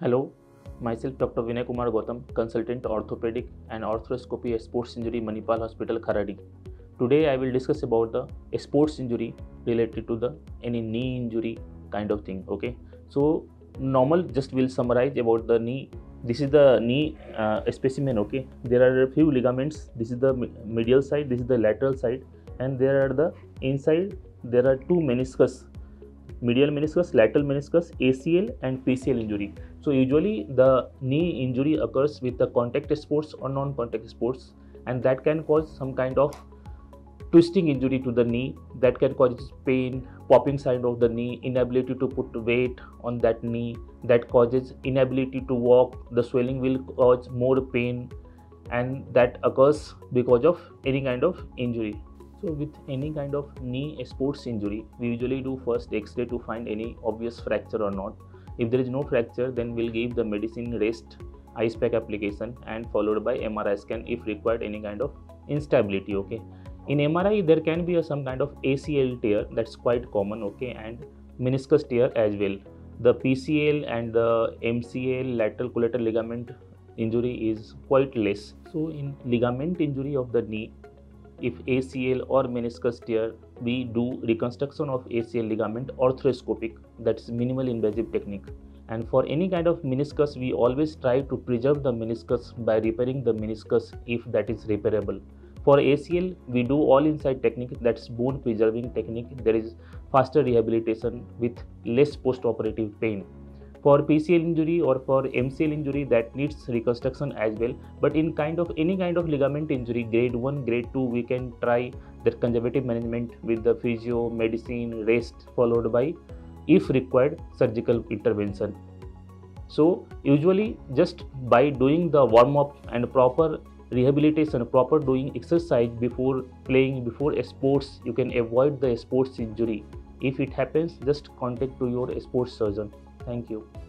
Hello, myself Dr. Vinay Kumar Gautam, consultant orthopedic and arthroscopy sports injury Manipal Hospital Kharadi. Today I will discuss about the sports injury related to the any knee injury kind of thing. Okay, so normal just will summarize about the knee. This is the knee uh, specimen. Okay, there are a few ligaments. This is the medial side. This is the lateral side, and there are the inside. There are two meniscus medial meniscus, lateral meniscus, ACL, and PCL injury. So, usually the knee injury occurs with the contact sports or non contact sports, and that can cause some kind of twisting injury to the knee that can cause pain, popping side of the knee, inability to put weight on that knee, that causes inability to walk. The swelling will cause more pain, and that occurs because of any kind of injury. So with any kind of knee sports injury, we usually do first X-ray to find any obvious fracture or not. If there is no fracture, then we'll give the medicine rest, ice pack application, and followed by MRI scan if required any kind of instability. Okay. In MRI, there can be a, some kind of ACL tear that's quite common. Okay, and meniscus tear as well. The PCL and the MCL lateral collateral ligament injury is quite less. So in ligament injury of the knee, if ACL or meniscus tear, we do reconstruction of ACL ligament arthroscopic, that's minimal invasive technique. And for any kind of meniscus, we always try to preserve the meniscus by repairing the meniscus if that is repairable. For ACL, we do all inside technique, that's bone preserving technique. There is faster rehabilitation with less post operative pain for PCL injury or for MCL injury that needs reconstruction as well. But in kind of any kind of ligament injury, grade 1, grade 2, we can try that conservative management with the physio, medicine, rest, followed by, if required, surgical intervention. So, usually, just by doing the warm up and proper rehabilitation, proper doing exercise before playing, before sports, you can avoid the sports injury. If it happens, just contact to your sports surgeon. Thank you.